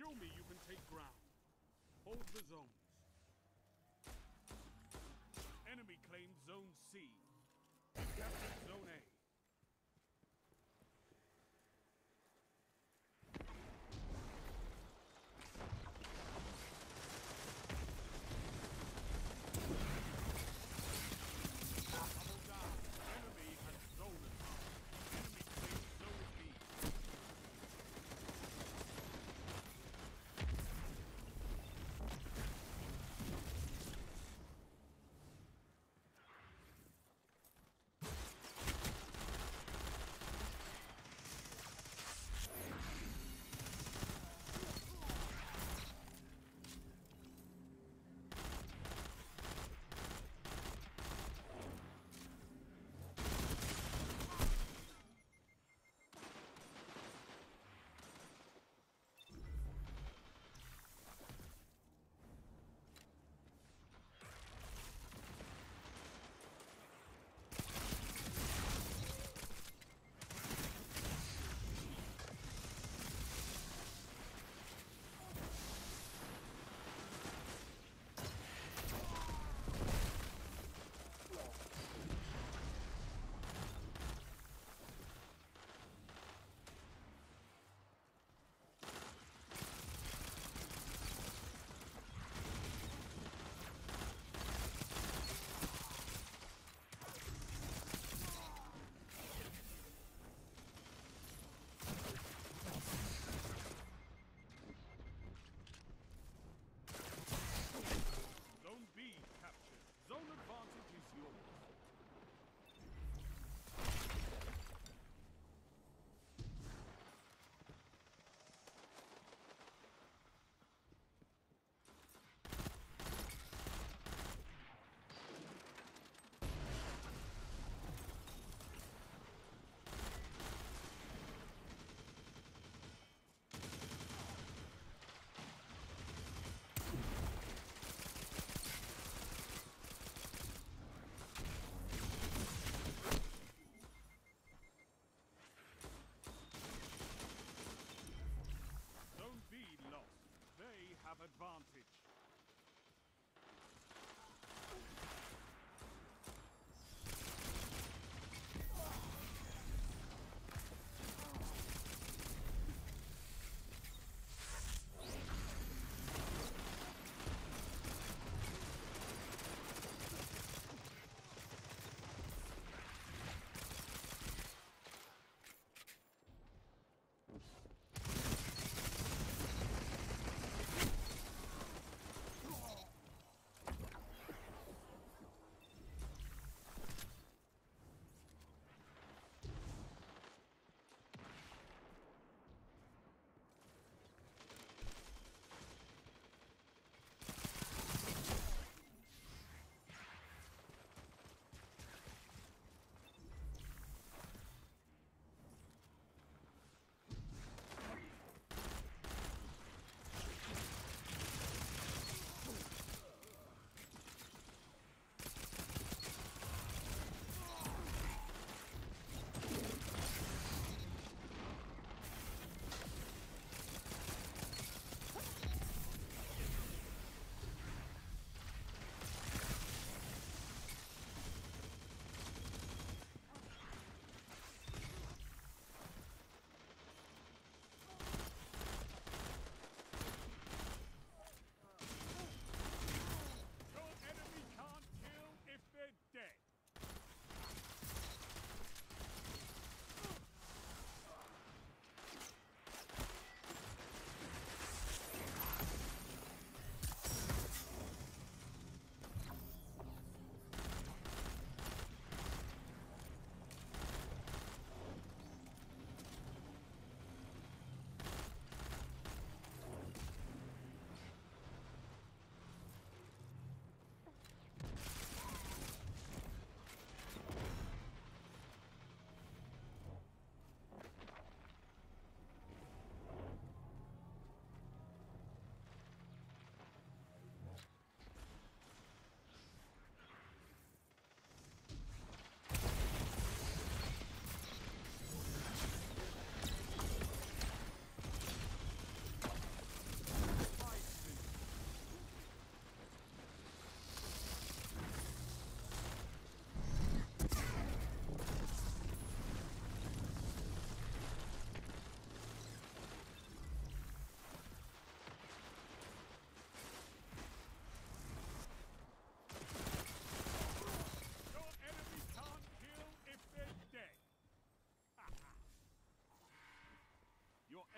Show me you can take ground. Hold the zones. Enemy claimed Zone C. Captured Zone A.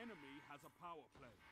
enemy has a power play.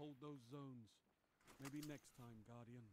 hold those zones. Maybe next time, Guardian.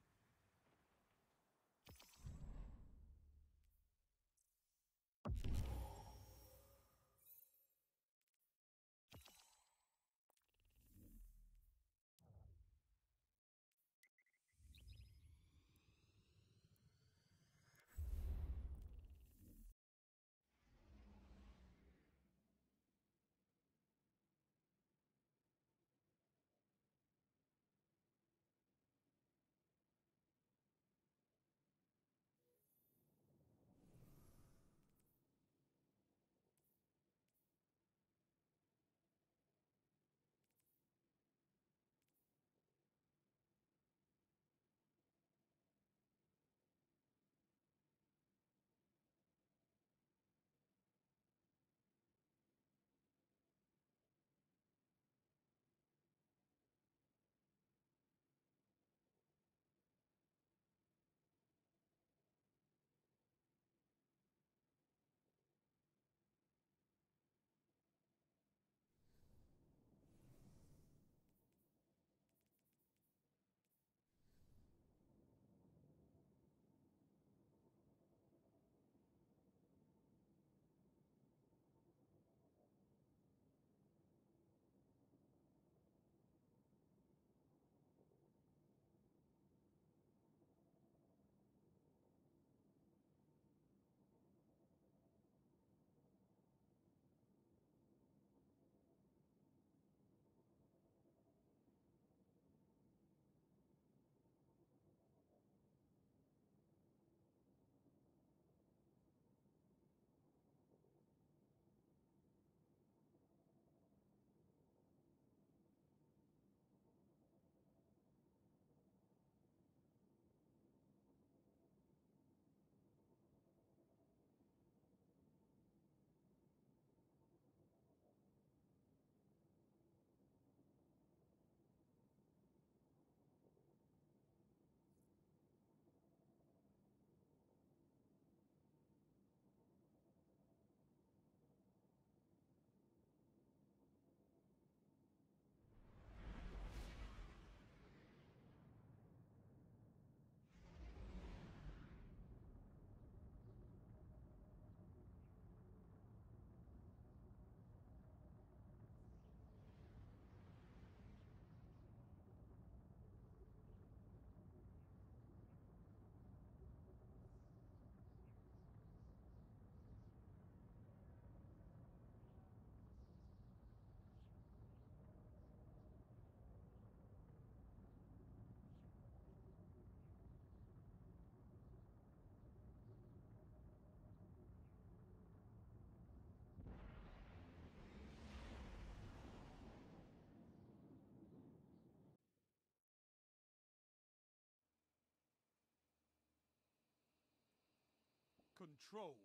control.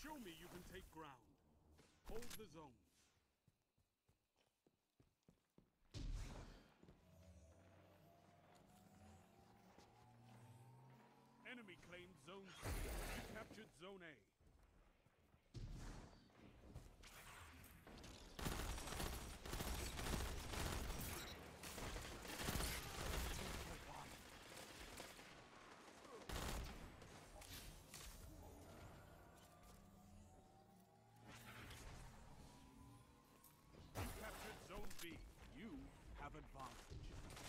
Show me you can take ground. Hold the zone. Enemy claimed zone C. You captured zone A. have advantage.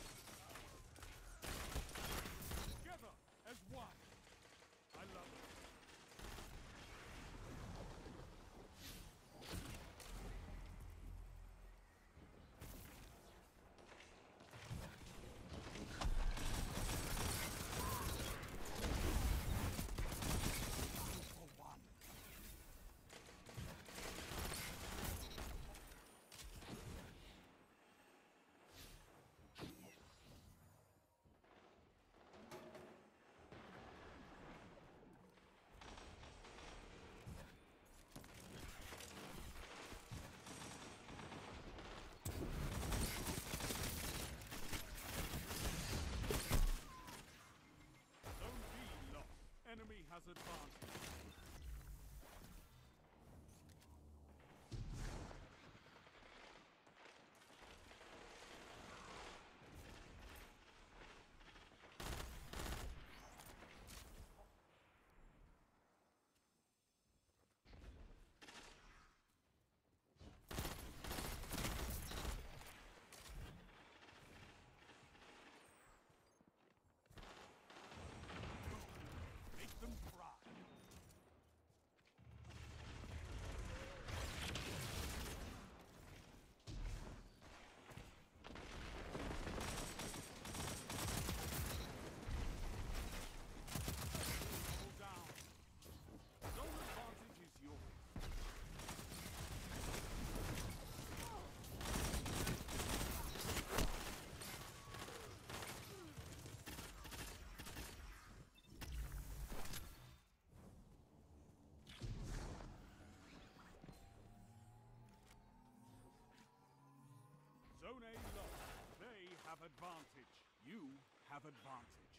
Zone A lost. They have advantage. You have advantage.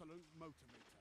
excellent motivator.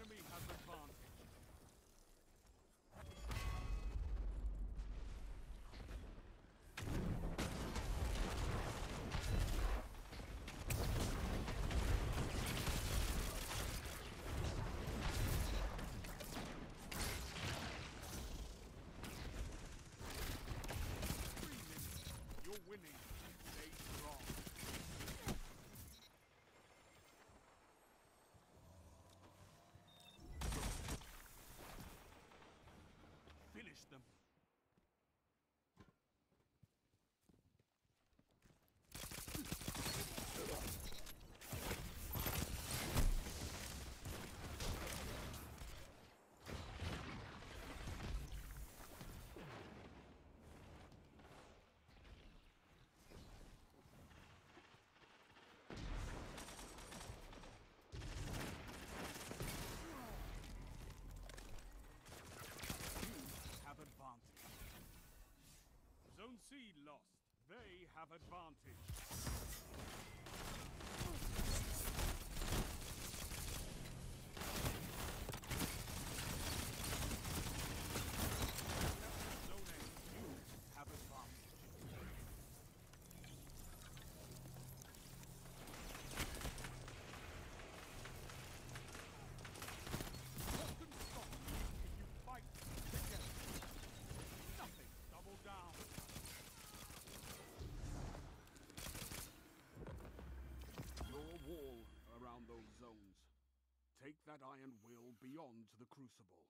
enemy has They have advantage. take that iron will beyond the crucible.